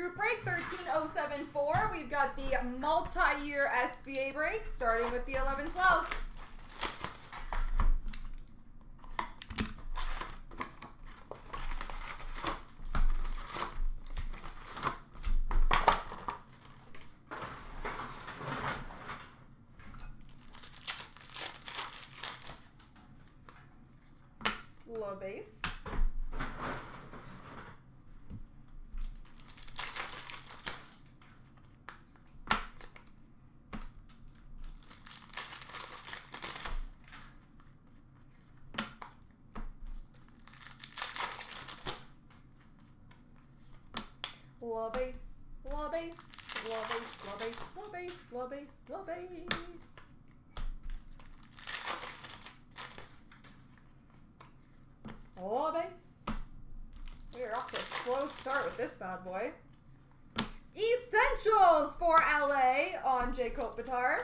group break 13074. We've got the multi-year SPA break starting with the 11-12. Low base. Low base, low base, low low base, low base, low base, low base. We're off to a slow start with this bad boy. Essentials for LA Anze Kopitar.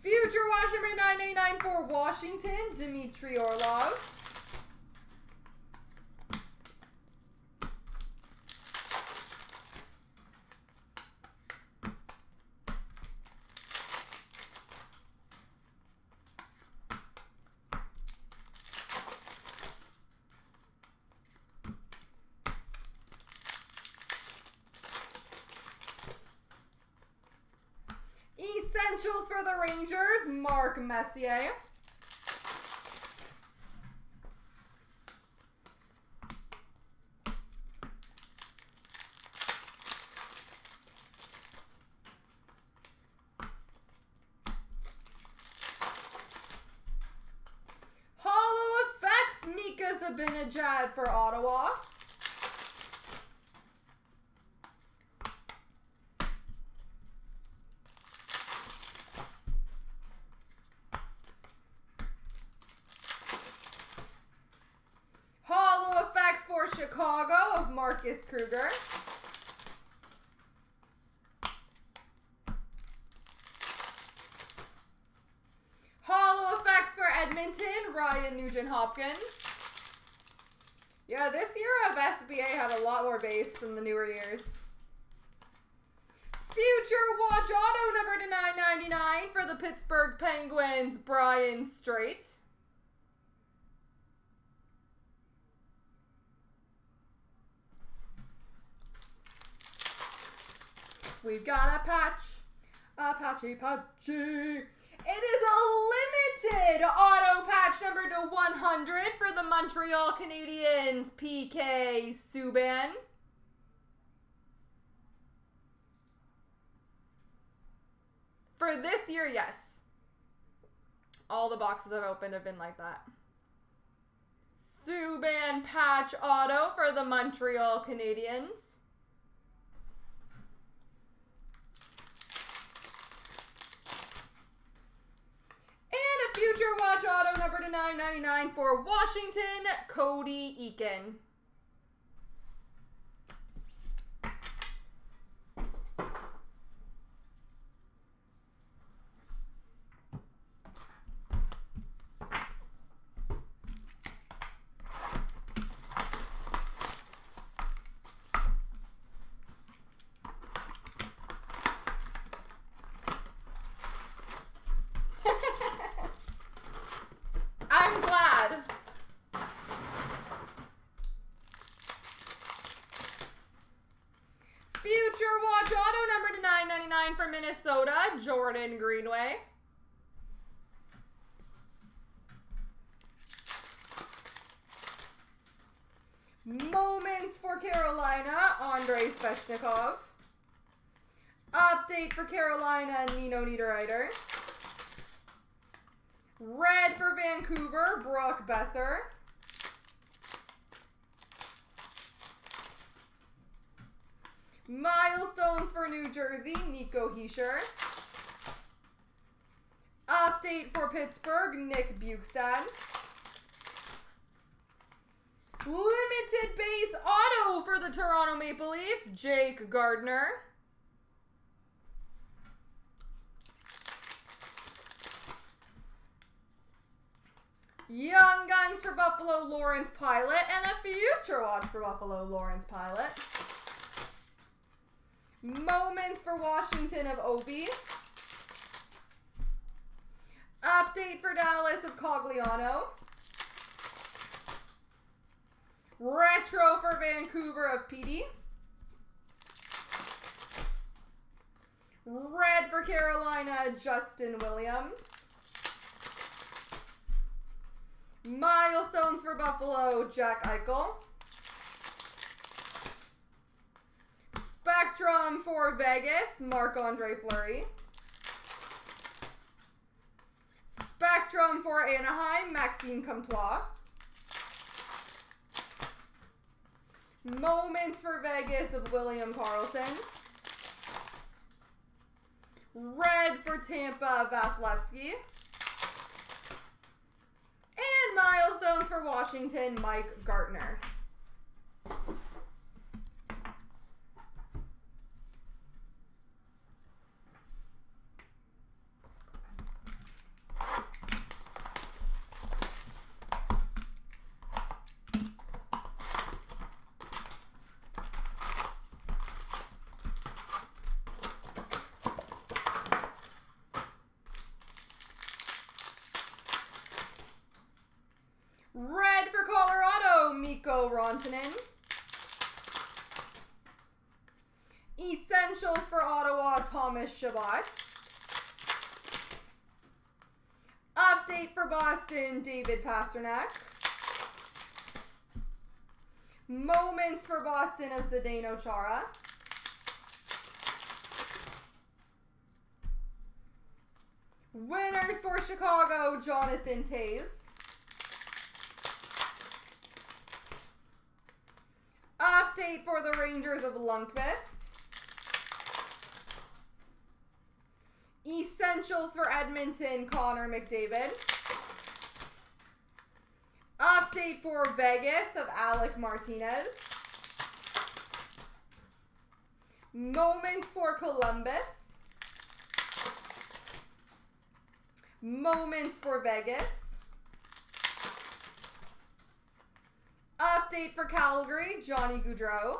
Future number 999 for Washington, Dmitry Orlov. Essentials for the Rangers, Mark Messier. Hollow Effects, Mika Zibanejad for Ottawa. Hollow Effects for Chicago of Marcus Kruger. Hollow Effects for Edmonton, Ryan Nugent Hopkins. Yeah, this year of SPA had a lot more base than the newer years. Future Watch Auto number to 999 for the Pittsburgh Penguins, Brian Strait. We've got a patch. A patchy patchy. It is a limited auto patch number to 100 for the Montreal Canadiens, PK Subban. For this year, yes. All the boxes I've opened have been like that. Subban patch auto for the Montreal Canadiens. Nine ninety-nine for Washington, Cody Eakin. Future Watch Auto number to 999 for Minnesota, Jordan Greenway. Moments for Carolina, Andrei Svechnikov. Update for Carolina, Nino Niederreiter. Red for Vancouver, Brock Boeser. Milestones for New Jersey, Nico Hischier. Update for Pittsburgh, Nick Bjugstad. Limited base auto for the Toronto Maple Leafs, Jake Gardiner. Young Guns for Buffalo, Lawrence Pilut, and a future watch for Buffalo, Lawrence Pilut. Moments for Washington of Ovi. Update for Dallas of Cogliano. Retro for Vancouver of Petey. Red for Carolina, Justin Williams. Milestones for Buffalo, Jack Eichel. Spectrum for Vegas, Marc-Andre Fleury. Spectrum for Anaheim, Maxime Comtois. Moments for Vegas of William Karlsson. Red for Tampa, Vasilevskiy. And milestones for Washington, Mike Gartner. Red for Colorado, Mikko Rantanen. Essentials for Ottawa, Thomas Chabot. Update for Boston, David Pastrnak. Moments for Boston of Zdeno Chara. Winners for Chicago, Jonathan Toews. Update for the Rangers of Lundqvist. Essentials for Edmonton, Connor McDavid. Update for Vegas of Alec Martinez. Moments for Columbus. Moments for Vegas. Update for Calgary, Johnny Gaudreau.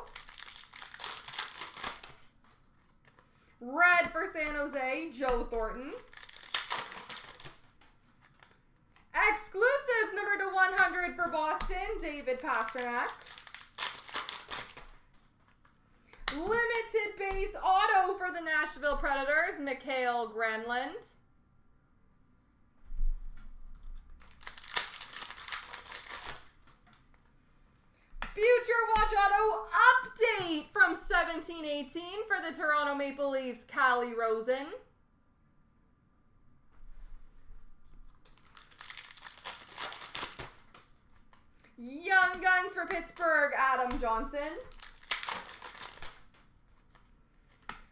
Red for San Jose, Joe Thornton. Exclusives number to 100 for Boston, David Pastrnak. Limited base auto for the Nashville Predators, Mikael Granlund. Future Watch Auto update from 1718 for the Toronto Maple Leafs, Calle Rosen. Young Guns for Pittsburgh, Adam Johnson.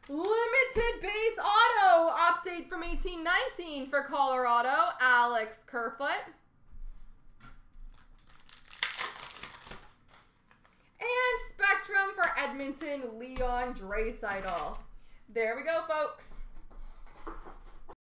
Limited base auto update from 1819 for Colorado, Alex Kerfoot. And Spectrum for Edmonton, Leon Draisaitl. There we go, folks.